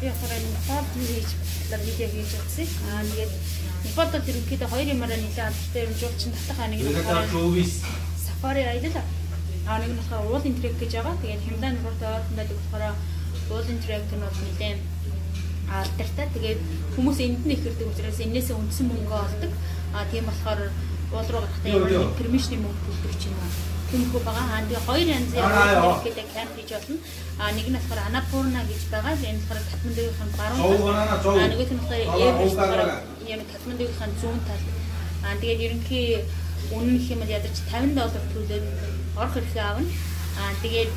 би болохоор Непал хийж батлаар видео хийж үзсэн. Аа тэгээд Непалд бол ерөнхийдөө хоёр юмараа нэлээд алдартай юм жуулчин татах нэг нь болохоор Safari аялал. Аа нэг нь болохоор уулын трек гэж байгаа. Тэгээд Хямдан нурт ойртонд болохоор уулын трек нь бол нэлээд алдартай. Тэгээд хүмүүс энд нь их ирдэг учраас энээсээ үндсэн мөнгө олдог. Аа тийм болохоор уул руу гарахтаа ямар пермишний мөнгө төлдөг ч юм уу тэмхүү байгаа. Аа тэгээ хоёр янзын хэрэгтэй камп хийж болно. Аа нэг нь болохоор Анапурна гэж байгаа. Энэ болохоор Катмандугийн баруун тал. Аа нөгөөх нь болохоор Эверест юм Катмандугийн зүүн тал. Аа тэгээд ерөнхий үнэн гэх юм бол ядаж 50 доллар төлөөд орох хэрэгтэй аавна. Аа тэгээд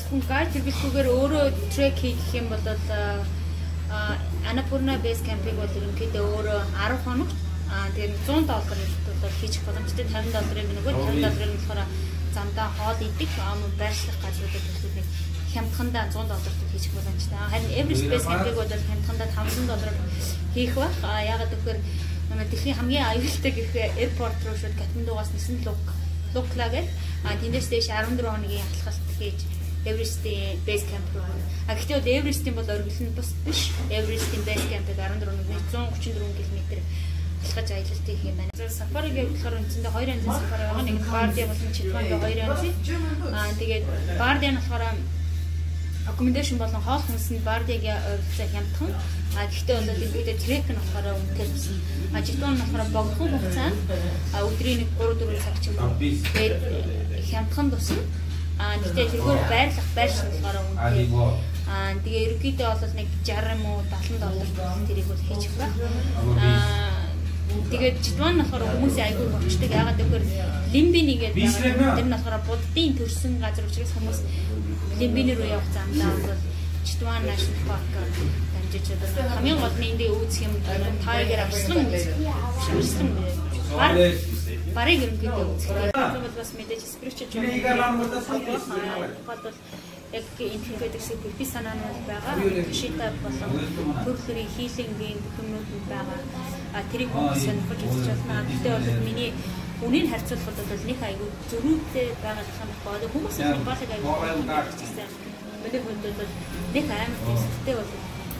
зөвхөн гайд хэрэглэхгүйгээр өөрөө трек хийх юм бол аа Анапурна бейс кампыг бол ерөнхийдөө өөрөө 10 хоног Аа тэгээд 100 долларын бол хийчих боломжтой 50 долларын нөгөө 50 долларын болохоор замдаа хоол идэх ам байршлах газруудад төлөвлөж хямдхандаа 100 долларт хийчих боломжтой. Харин Everest Base Camp-ыг бол хямдхандаа 500 доллараар хийх байх. Аа ягаад гэвэл дэлхийн хамгийн аюултай гэх airport руу шууд Катмандугаас нисэн лук луклаа гэж аа тэндээс дэш 14 хоногийн хатгалт хийж Everest-ийн base camp руу. А гэхдээ бол Everest-ийн бол оргил нь бус биш. Everest-ийн base camp-ыг 14 хоногийн 134 км алхаж аялалт хийх юм байна. Сафари гэвэл болохоор үндсэндээ хоёр янзын сафари байгаа. Нэг Guardian болон Chitwan хоёр янзын. Аа тэгээд Guardian болохоор accommodation болон хоол хүнс нь Guardian-гийн ойролцоо хямдхан. А гэхдээ бол бид трек нь болохоор үнэтэй тусан. А Chitwan нь болохоор богдхон хугацаанд өдрийн нэг 3 4 цаг ч юм уу. Тэгээд хямдхан тусан. А гэхдээ тэргээр байрлах байр шил болохоор үнэтэй. Аа тэгээ ерөнхийдөө бол нэг 60 юм уу 70 доллар тэрийг бол хийчих байх. Аа Тэгээд жидван нь болохоор хүмүүсийн айгүй болчдаг. Ягаад гэвэл лимбини гэдэг байгаа. Тэр нь болохоор буддын төрсэн газар учраас хүмүүс лимбини руу явах замдаа бол жидван national park дамжиж одоо хамгийн гол нь эндээ үүсэх юм тайгер авсан авсан бар барыг ерөнхийдөө үүсэх. Тэр бол бас мэдээж spiritual journey. Бодвол яг интегрэдэг шиг би санаа нь байгаа. Шита болон төрөлхөрийн хийлэнгийн бүхнүүд нь байгаа. А тэрийг хүмүүс сонирхож үзэж байна. Гэхдээ бол миний үнийн харьцуулахад бол нэг айгүй зөрүүтэй байгаа гэх юм байна. Хүмүүс энэ болыг айгүй гэсэн. Миний хувьд бол нэг амар төсөлтэй бол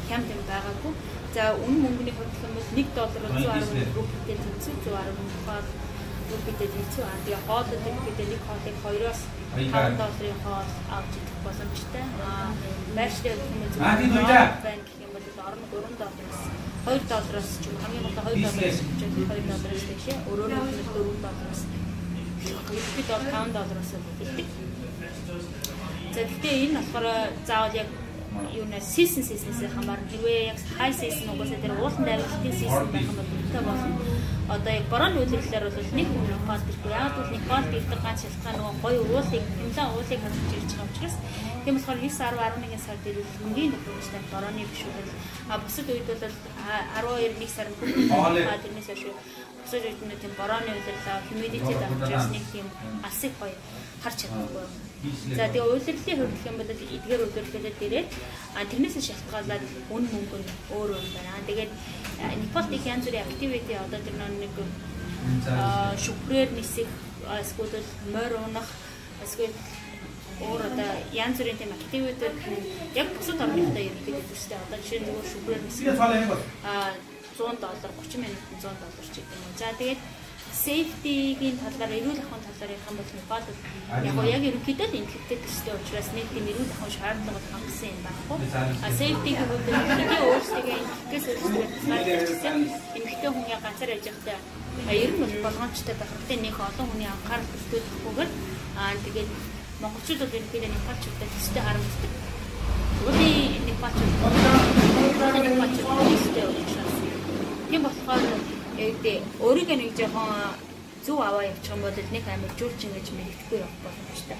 хямд юм байгаагүй. За үнэн мөнгөний хувьд бол 1 доллар 110 рупитэй тэнцүү 110 баар рупитэй тэнцүү. А тэгээ хоолой гэдэг нэг хоолыг 2-оос 5 долларын хоол авч идэх боломжтой. Аа юм уу байна гэх юм бол орон 3 доллараас 2 доллараас ч юм хамгийн гол 2 доллараас ч 2 доллараас тийшээ өрөөр нь 4 доллараас Ихэд бол 5 доллараас үлддэг. За гэхдээ энэ болохоор заавал яг юунаас season season-ээс хамаарна. Хэрвээ яг high season угаасаа тэр уулан давилтын season байх юм бол үнэтэй болно одоо яг борооны үйлрэлээр бол нэг хүн Непал гэхгүй. Яг бол Непал гэдэг ганц шалтгаан нөгөө гоё уулыг, хэмлэн уулыг хадгалж ирж байгаа учраас тийм болохоор 9 10 11 сард ирвэл мөнгөний нөхөрлөлтэй борооны биш үү. А бусад үед бол 12 1 сард а тэрнээс хойш бусад үед нь тийм борооны үйлрэл humidity давчраас нэг тийм алсыг гоё харж чадахгүй. За тэгээ үйлрлийн хөрөлөх юм бол эдгээр үйлрэлүүдэд ирээд а тэрнээс шалтгаалаад үн мөнгө нь өөр өөр байна. Тэгээд Непалд их янз бүрийн activity одоо тэр нэг шүпрээр нисэх эсвэл морь унах эсвэл өөр одоо янз бүрийн тийм activity яг бусад орныхтой ерөнхийдөө төстэй одоо жишээ нь зүгээр шүпрээр нисэх а 100 доллар 30 минут 100 доллар ч гэдэг юм. За тэгээд safety-гийн талаар эрүүл ахуйн талаар ярих юм бол Непал яг гоо яг ерөнхийдөө л интеллекттэй төстэй учраас нэг тийм эрүүл ахуйн шаардлага хангасан юм байхгүй. А safety-гийн хувьд бидний өөрсдөө интеллектээс өөрсдөө эмэгтэй хүн яг ганцаар яж байхдаа ер нь бол болгоомжтой байх хэрэгтэй нэг олон хүний анхаарал төвлөрөхгүйгээр аа тэгээд монголчууд бол ерөнхийдөө Непалчуудад төстэй харамсдаг. Уулийн Непалчууд Непалчууд төстэй учраас тийм болохоор эгдээ өөрийгөө нэг жоохон зөв аваа явуучих юм бол нэг амар жуулчин гэж мэддэхгүй явах боломжтой.